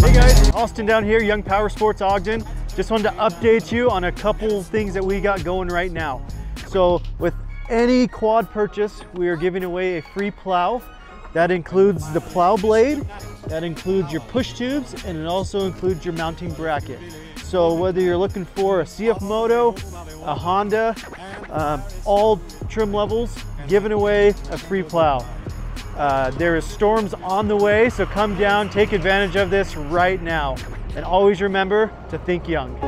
Hey guys, Austin down here, Young Powersports Ogden. Just wanted to update you on a couple things that we got going right now. So with any quad purchase, we are giving away a free plow. That includes the plow blade, that includes your push tubes, and it also includes your mounting bracket. So whether you're looking for a CF Moto, a Honda, um, all trim levels, giving away a free plow. Uh, there is storms on the way, so come down, take advantage of this right now. And always remember to think young.